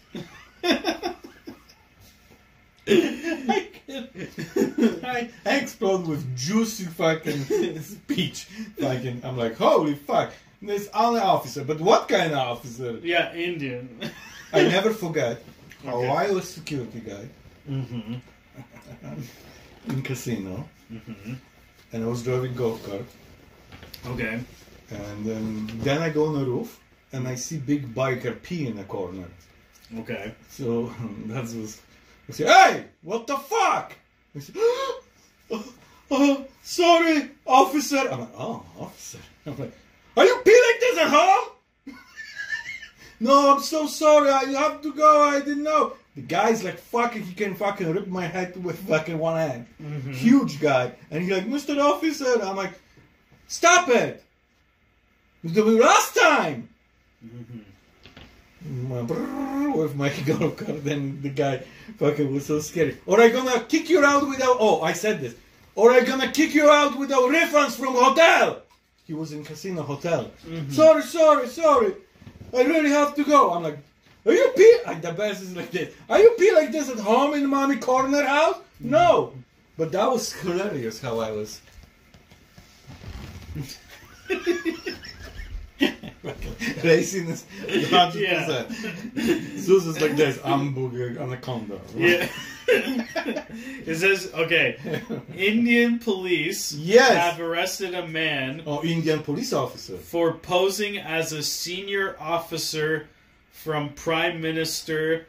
I, I, I explode with juicy fucking speech. Fucking, I'm like, holy fuck. This only officer, but what kind of officer? yeah, Indian. I never forget how Okay. I was security guy mm-hmm. in casino, Mm-hmm. and I was driving golf cart, Okay. and then then I go on the roof, and I see big biker pee in the corner. Okay. So that was. I say, hey, what the fuck? I say, oh, oh, sorry, officer. I'm like, oh, officer. I'm like, are you peeling this at home? no, I'm so sorry. I have to go. I didn't know. The guy's like, fucking, he can fucking rip my head with fucking one hand. Mm-hmm. Huge guy. And he's like, Mr. Officer. I'm like, stop it. Was The last time Mm-hmm. brrrr with my golf cart, then the guy fucking was so scary. Or I gonna kick you out without. Oh, I said this. Or I gonna kick you out without reference from hotel. He was in casino hotel. Mm-hmm. Sorry, sorry, sorry. I really have to go. I'm like, are you pee? Like the best is like this. Are you pee like this at home in mommy corner house? Mm-hmm. No. But that was hilarious how I was. Laziness, 100%. Yeah. Susan's like this, hamburger, anaconda. Yeah. it says okay. Indian police Yes. have arrested a man Oh, Indian police officer. for posing as a senior officer from Prime Minister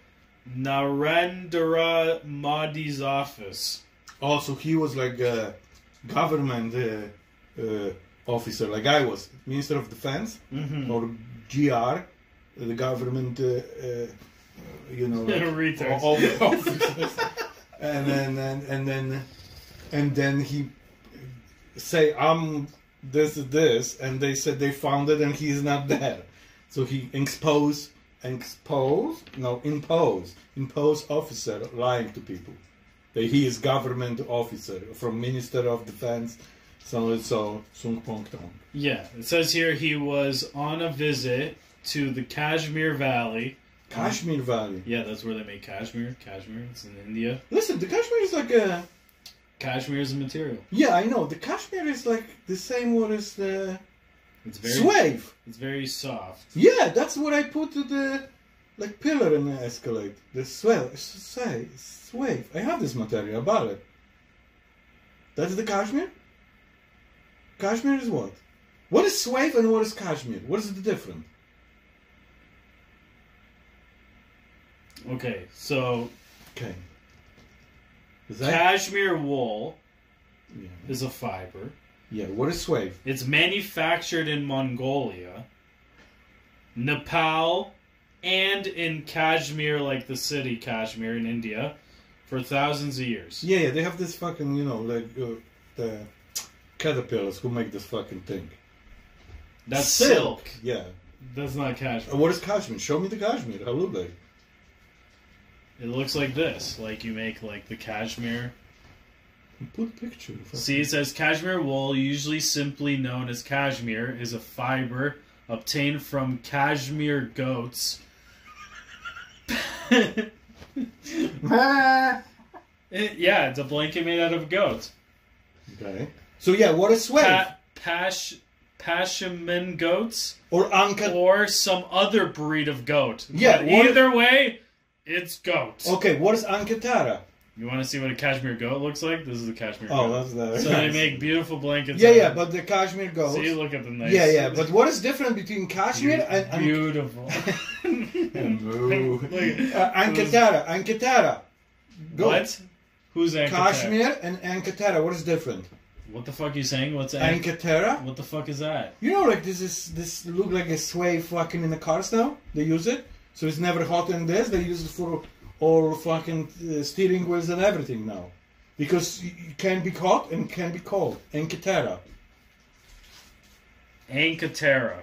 Narendra Modi's office. Also, he was like a government uh, uh, officer, like I was, Minister of Defense Mm-hmm. or GR, the government, uh, uh, you know, like, Retards. all the officers. and then and, and then and then he say, "I'm this is this," and they said they found it and he's not there. So he exposed, expose, no, impose, impose officer lying to people. That he is government officer from Minister of Defense, so so, Sung Pong Tong. Yeah, it says here he was on a visit to the Kashmir Valley. Kashmir Valley. Yeah, that's where they make cashmere. Cashmere, it's in India. Listen, the Kashmir is like a. Cashmere is a material. Yeah, I know. The Kashmir is like the same word as the It's very, Swave. it's very soft. Yeah, that's what I put to the like pillar in the escalate. The swell, say, swave. I have this material about it. That's the Kashmir. Kashmir is what? What is swave and what is Kashmir? What is the difference? Okay, so Okay. That? cashmere wool yeah. is a fiber. yeah. What is swave? It's manufactured in Mongolia, Nepal, and in Kashmir, like the city Kashmir in India, for thousands of years. Yeah, yeah. They have this fucking, you know, like uh, the caterpillars who make this fucking thing. That's silk. Yeah. That's not cashmere. what is cashmere? Show me the cashmere. How look like? It looks like this. Like you make like the cashmere. Put picture. See, it says cashmere wool, usually simply known as cashmere, is a fiber obtained from cashmere goats. It- yeah, it's a blanket made out of goats. Okay. So yeah, what is swave? Pa- pash, goats or Anka. or some other breed of goat. Yeah, But either way, it's goat. Okay, what is Ankatara? You want to see what a cashmere goat looks like? This is a cashmere Oh, goat. that's the. So they make beautiful blankets. Yeah, yeah, but the Kashmir goes. See, look at the nice. yeah, yeah, but what is different between Kashmir and, and beautiful. Boo. Look uh, Ankatara? Ankatara. Go. What? Who's Ankatara? Kashmir and Ankatara. What is different? What the fuck are you saying? What's that? Ankatara. What the fuck is that? You know, like this is this look like a sway fucking in the cars now. They use it, so it's never hot in this. They use it for all fucking uh, steering wheels and everything now, because it can be hot and can be cold. Ankatara. Ankatara.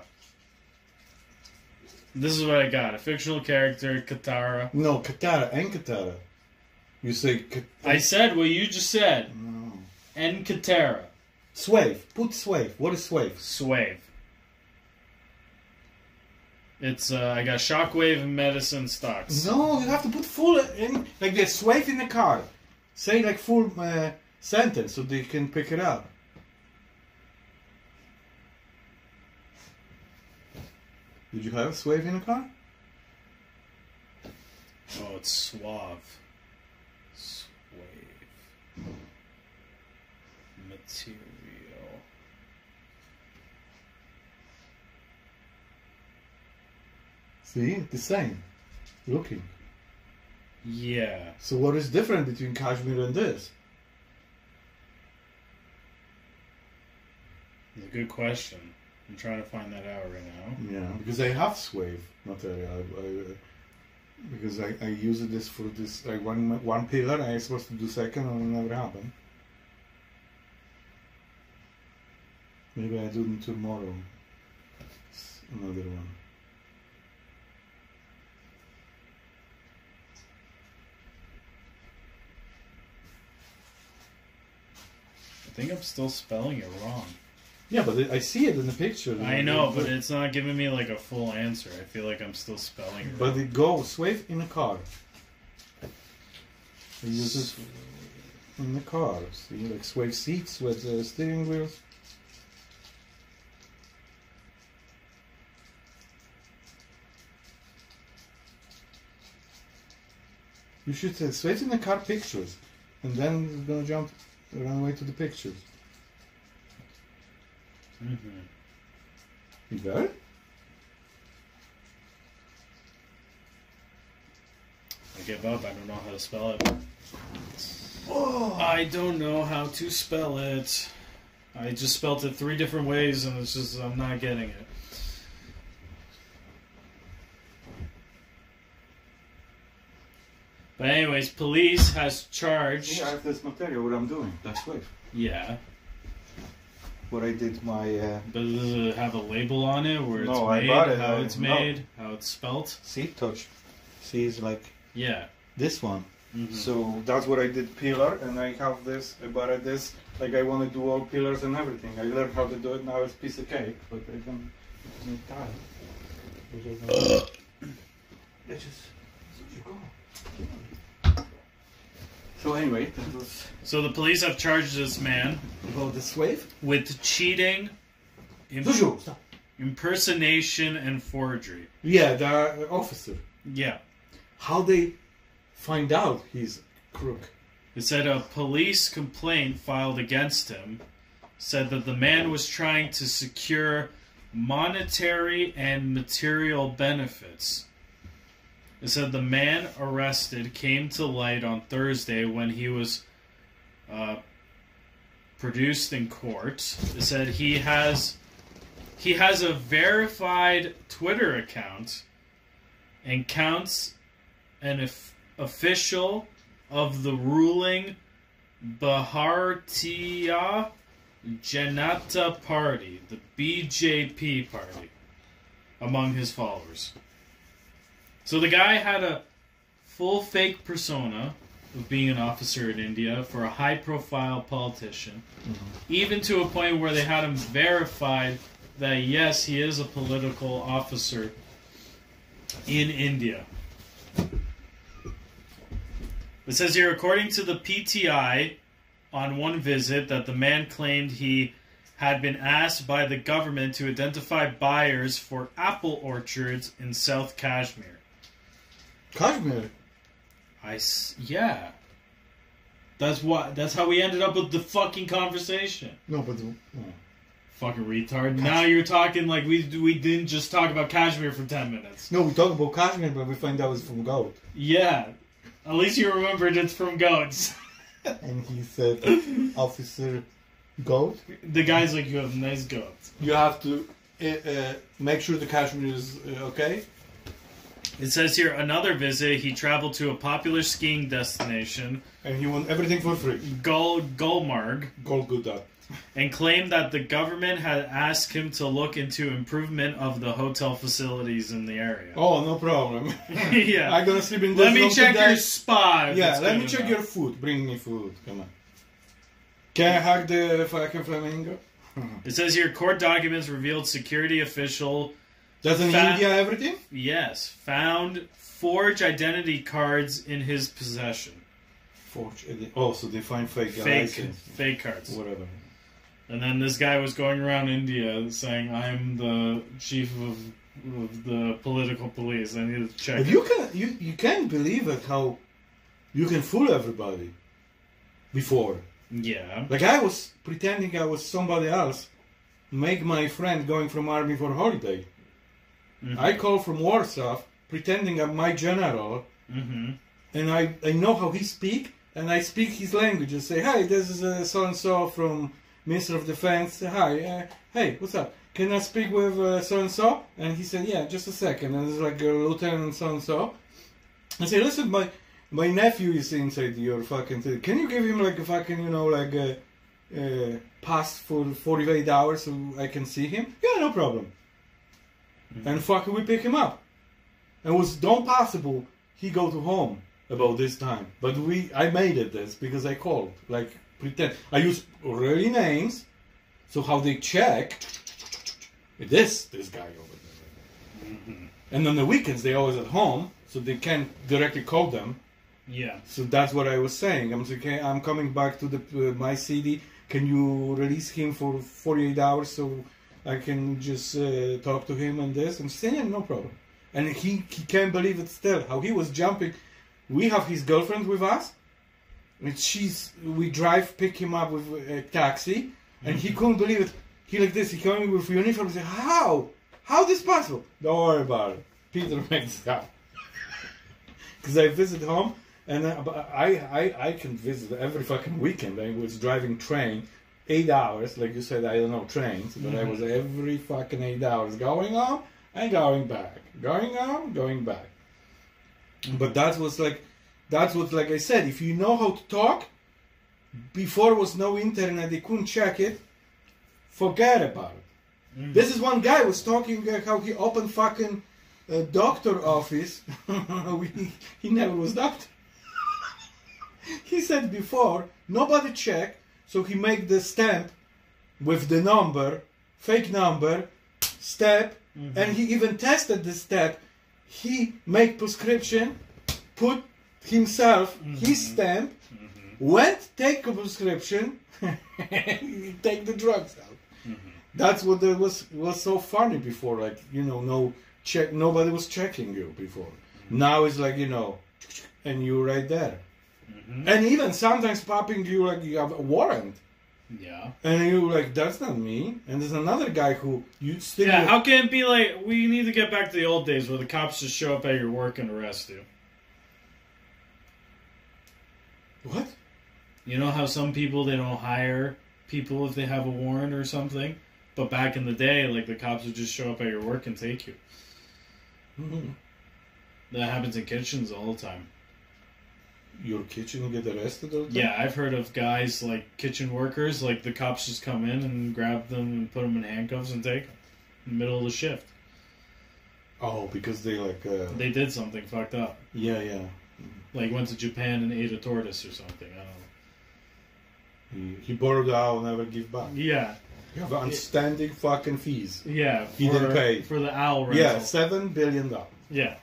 This is what I got. A fictional character, Katara. No, Katara and Katara. You say Kat- I said what you just said. no. Ankatara. Swave. Put Swave. What is Swave? Swave. It's uh, I got shockwave and medicine stocks. No, you have to put full in like the Swave in the car. Say like full uh, sentence so they can pick it up. Did you have Swave in the car? Oh, it's suave. Swave. Material. See, the same. Looking. Yeah. So what is different between cashmere and this? It's a good question. I'm trying to find that out right now. Yeah, because I have Swave material. I, I, because I, I use this for this like one one pillar. I was supposed to do second, and it never happened. Maybe I do them tomorrow. It's another one. I think I'm still spelling it wrong. Yeah, but I see it in the picture. I know, but it's not giving me like a full answer. I feel like I'm still spelling it But wrong. it goes Swave in a car. I use it in the car. See, like Swave seats with uh, steering wheels. You should uh, Swave in the car pictures, and then it's gonna jump, run away to the pictures. Mhm. You got it? I give up. I don't know how to spell it. I don't know how to spell it. I just spelled it three different ways, and it's just I'm not getting it. But anyways, police has charged. Yeah, I have this material. What I'm doing? That's Swave. Yeah, What I did my. Uh, but does it have a label on it where it's No, I made, bought it, how I- it's no. made, how it's spelt? See, touch. See, it's like Yeah. this one. Mhm. So that's what I did pillar, and I have this. I bought it this. Like I want to do all pillars and everything. I learned how to do it. Now it's piece of cake, but I don't need time. Which I don't- just so you go. So anyway, that was So the police have charged this man about the swave. with cheating, imp- Zuzu, impersonation, and forgery. Yeah, the officer. Yeah. How they find out he's a crook? It said a police complaint filed against him said that the man was trying to secure monetary and material benefits. It said the man arrested came to light on Thursday when he was uh, produced in court. It said he has he has a verified Twitter account and counts an of- official of the ruling Bharatiya Janata Party, the BJP party, among his followers. So the guy had a full fake persona of being an officer in India for a high profile politician, mm-hmm. even to a point where they had him verified that yes, he is a political officer in India. It says here, according to the PTI, on one visit, that the man claimed he had been asked by the government to identify buyers for apple orchards in South Kashmir. Kashmir. I s- yeah. That's what. That's how we ended up with the fucking conversation. No, but the, oh. Fucking retard. Now you're talking like we we didn't just talk about Kashmir for ten minutes. no, we talk about Kashmir, but we find out it's from goat. Yeah. At least you remembered it's from goats. And he said, Officer Goat, the guy's like, you have nice goats. you have to uh, uh, make sure the Kashmir is uh, okay. It says here another visit. He traveled to a popular skiing destination, And he won everything for free. Gold good that. and claimed that the government had asked him to look into improvement of the hotel facilities in the area. Oh, no problem. yeah. I'm gonna sleep in this Let me check today. your spa. Yeah, let me check enough. your food. Bring me food. Come on. Can I hug the fucking flamingo? It says here court documents revealed security official In Fat- India everything? yes found forged identity cards in his possession. Forge. Oh, so they find fake, Fake license. fake cards. Whatever. And then this guy was going around India saying, "I'm the chief of, of the political police. I need to check." But it." you can you you can't believe it how you can fool everybody. Before, yeah. like I was pretending I was somebody else, make my friend going from army for holiday. Mhm. I call from Warsaw, pretending I'm my general, Mhm. and I, I know how he speak, and I speak his language. and say, "Hi, this is uh, so and so from Minister of Defense. Hi, uh, hey, what's up? Can I speak with so and so?" And he said, "Yeah, just a second. And it's like a lieutenant so and so. I say, "Listen, my my nephew is inside your fucking. Thing. Can you give him like a fucking, you know, like a." Uh, pass for 48 hours so I can see him? Yeah, no problem. And fucking we pick him up. And it was don't possible he go to home about this time. But we I made it this because I called. Like pretend I use really names. So how they check this this guy over there. And on the weekends they always at home, so they can't directly call them. Yeah. So that's what I was saying. I'm saying, okay, I'm coming back to the uh, my city. Can you release him for 48 hours so I can just uh, talk to him and this? And she no problem. And he, he can't believe it still, how he was jumping. We have his girlfriend with us. And she's, we drive, pick him up with a taxi. And he couldn't believe it. He like this, he coming with uniform. He said, how? How this possible? Don't worry about it. Peter makes it up. Because I visit home and uh, I, I I can visit every fucking weekend. I was driving train eight hours, like you said. I don't know trains, but I was every fucking eight hours going on and going back, going on, going back. But that was like, that's what like I said. If you know how to talk, before was no internet, they couldn't check it. Forget about it. This is one guy was talking uh, how he opened fucking uh, doctor office. he, he never was doctor. he said before nobody check, so he make the stamp with the number, fake number, step, mm-hmm. and he even tested the step. He make prescription, put himself mm-hmm. his stamp, mm-hmm. went take a prescription, take the drugs out. That's what there was was so funny before. Like you know, no check, nobody was checking you before. Now it's like you know, and you're right there. And even sometimes popping you like you have a warrant, Yeah. and you like that's not me. And there's another guy who you still Yeah. How can it be like we need to get back to the old days where the cops just show up at your work and arrest you? what? You know how some people they don't hire people if they have a warrant or something, but back in the day, like the cops would just show up at your work and take you. Mhm. That happens in kitchens all the time. Your kitchen will get arrested? Time? Yeah, I've heard of guys like kitchen workers, like the cops just come in and grab them and put them in handcuffs and take them in the middle of the shift. Oh, because they like. Uh, They did something fucked up, yeah, yeah. like went to Japan and ate a tortoise or something. I don't know. He, he borrowed the owl, never give back. Yeah, You have outstanding fucking fees. yeah. He for- didn't pay. for the owl rental. Yeah, seven billion dollars. Yeah.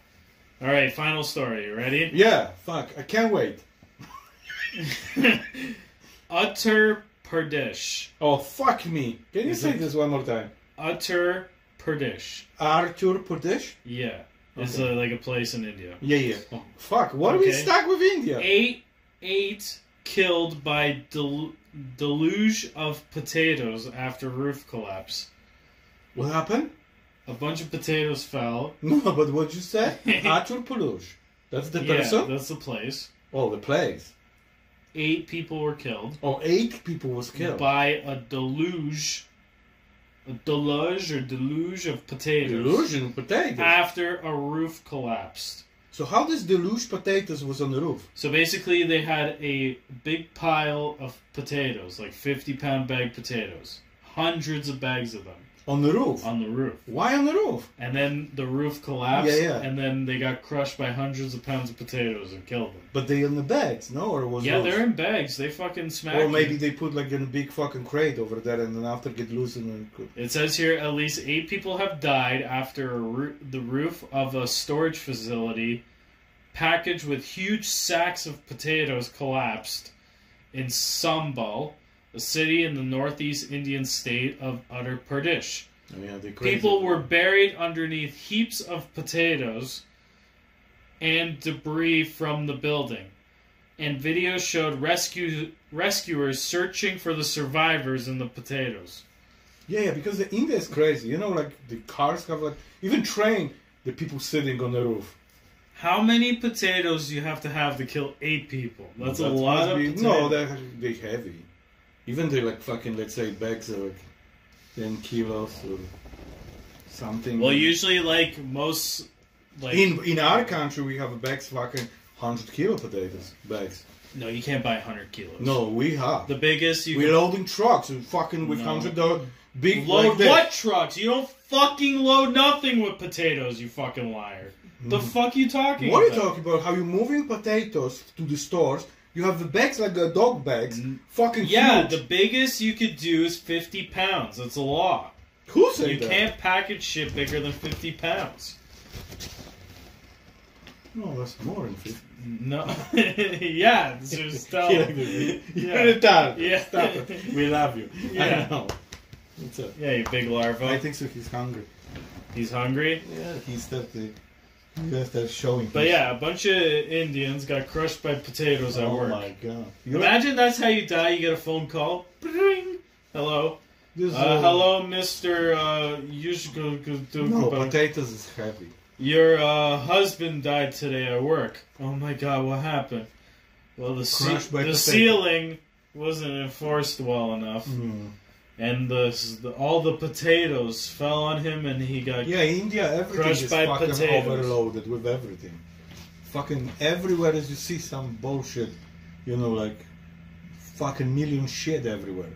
All right, final story. You ready? Yeah, fuck. I can't wait. Uttar Pradesh. Oh, fuck me. Can you Is say it- this one more time? Uttar Pradesh. Arthur Pradesh? Yeah. It's Okay. a, like a place in India. Yeah, yeah. Fuck, what are we Okay. stuck with India? Eight, eight killed by del- deluge of potatoes after roof collapse. What happened? A bunch of potatoes fell. No, but what you said? Arthur Pradesh. That's the Yeah, person? that's the place. Oh, the place. Eight people were killed Oh, eight people was killed. by a deluge a deluge or deluge of potatoes Deluge of potatoes. after a roof collapsed. so how this deluge potatoes was on the roof? So basically, they had a big pile of potatoes, like 50 pound bag potatoes, hundreds of bags of them On the roof. on the roof. Why on the roof? And then the roof collapsed, Yeah, yeah. and then they got crushed by hundreds of pounds of potatoes and killed them. But they in the bags, no? Or was Yeah, those- they're in bags. They fucking smack. Or maybe they put like in a big fucking crate over there, and then after get loosened and could. It says here at least eight people have died after a roo- the roof of a storage facility packaged with huge sacks of potatoes collapsed in Sambhal, a city in the northeast Indian state of Uttar Pradesh. Oh, yeah. People were buried underneath heaps of potatoes and debris from the building. And videos showed rescue rescuers searching for the survivors in the potatoes. Yeah, yeah, because the India is crazy. You know, like the cars have like even train the people sitting on the roof. How many potatoes do you have to have to kill eight people? That's a lot of be- potatoes. No, they're they're heavy. Even they like fucking let's say bags are like ten kilos or something. well, usually, like most, like in in our country we have bags fucking hundred kilo potatoes bags. no, you can't buy hundred kilos. No, we have. the biggest you We're can loading trucks and fucking with No. hundred dollar big load like what trucks? You don't fucking load nothing with potatoes. You fucking liar. The mm. fuck you talking? What are you talking about? How you moving potatoes to the stores? You have the bags like the dog bags, mm. fucking Yeah, huge. the biggest you could do is fifty pounds. That's a law. Who said You that? can't package shit bigger than fifty pounds. No, that's more than fifty. No. yeah, this is still. You're Yeah. Yeah. Stop it. We love you. Yeah. I know. What's up? Yeah, you big larva. I think so. He's hungry. He's hungry. Yeah, he's started. He started showing. But yeah, a bunch of Indians got crushed by potatoes at Oh work. Oh my god. You're- Imagine that's how you die. You get a phone call. Bring. Hello. this, Uh, hello, Mister. Uh, Yushko- No, potatoes is heavy. Your uh, husband died today at work. Oh my God, what happened? Well, the ce- by the ceiling wasn't enforced well enough, Mm. And the, the all the potatoes fell on him, and he got Yeah, India, everything Crushed is by fucking potatoes. overloaded with everything. Fucking everywhere as you see some bullshit, you know, like fucking million shit everywhere.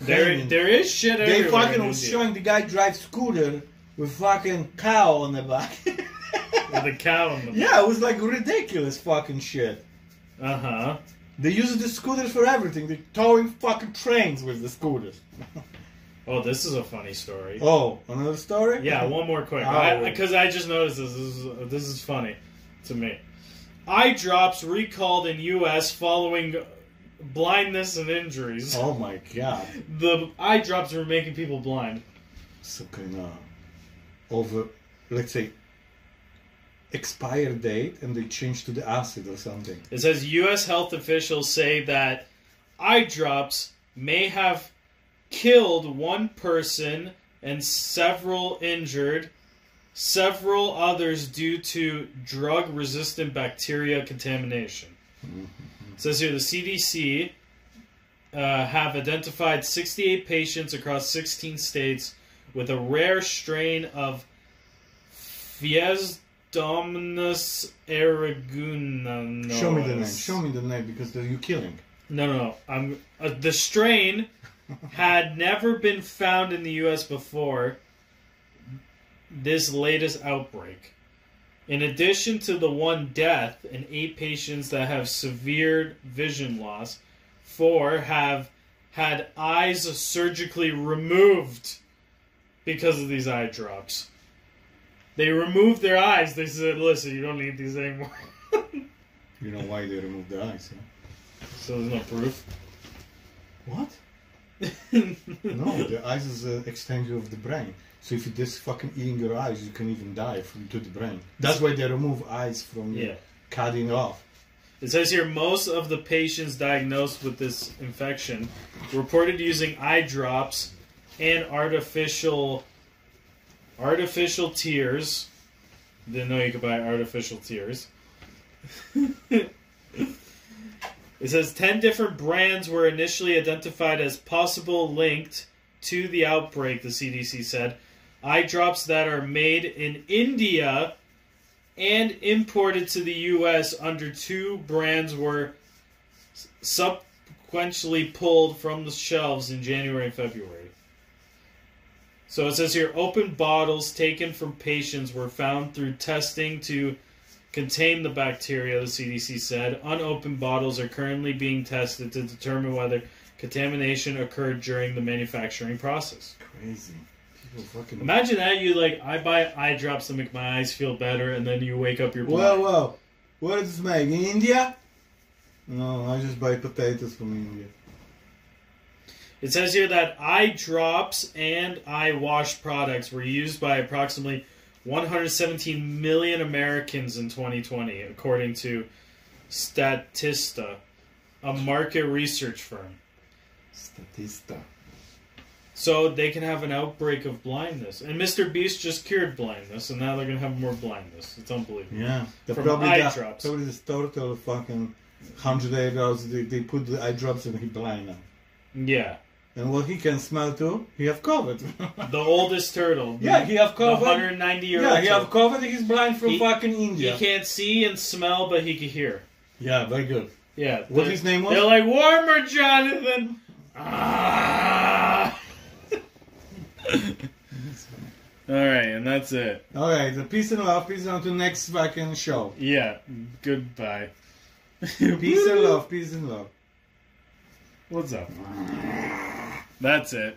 there. Hanging. There is shit They fucking in was showing the guy drive scooter with fucking cow on the back. with a cow in the back. yeah, it was like ridiculous fucking shit. Uh huh. They use the scooters for everything. They're towing fucking trains with the scooters. Oh, this is a funny story. Oh, another story? Yeah, one more quick. Ah, because I, just noticed this. This is, this is funny to me. Eye drops recalled in U.S. following blindness and injuries. Oh my god. The eye drops were making people blind. So kind of over, let's say, expired date and they changed to the acid or something. It says U.S. health officials say that eye drops may have killed one person and several injured, several others due to drug resistant bacteria contamination. It says here the CDC uh, have identified 68 patients across 16 states with a rare strain of Aeruginosa. Show me the name. Show me the name because they're you killing. No, no, no. I'm uh, the strain had never been found in the U.S. before this latest outbreak. In addition to the one death and eight patients that have severe vision loss, four have had eyes surgically removed because of these eye drops. They removed their eyes. They said, "Listen, you don't need these anymore." You know why they removed the eyes? Huh? so there's no proof. What? No, the eyes is an extension of the brain. So if you just fucking eating your eyes, you can even die from to the brain. That's why they remove eyes from Yeah. cutting off. It says here most of the patients diagnosed with this infection reported using eye drops and artificial artificial tears. Didn't know you could buy artificial tears. it says 10 different brands were initially identified as possible linked to the outbreak, the CDC said. Eye drops that are made in India and imported to the U.S. under two brands were subsequently pulled from the shelves in January and February. So it says here open bottles taken from patients were found through testing to contain the bacteria, the CDC said. Unopened bottles are currently being tested to determine whether contamination occurred during the manufacturing process. Crazy. People fucking. Imagine that you like I buy eye drops to make my eyes feel better, and then you wake up your Well, well. Where is this made? In India? No, I just buy potatoes from India. It says here that eye drops and eye wash products were used by approximately 117 million Americans in 2020, according to Statista, a market research firm. Statista. So they can have an outbreak of blindness. And Mr. Beast just cured blindness, and now they're going to have more blindness. It's unbelievable. Yeah. They From probably eye got, drops. Probably this total fucking hundred eggs. They, they put the eye drops and he blind now. Yeah. And what he can smell too, he have COVID. The oldest turtle. yeah, he have COVID. 190 year old. Yeah, he have COVID. He's blind from He- fucking India. He can't see and smell, but he can hear. Yeah, very good. Yeah. What his name was? They're like, warmer, Jonathan! Ah! Alright, and that's it. All right, the peace and love. Peace and love to next fucking show. Yeah, goodbye. Peace and love. Peace and love. What's up? That's it.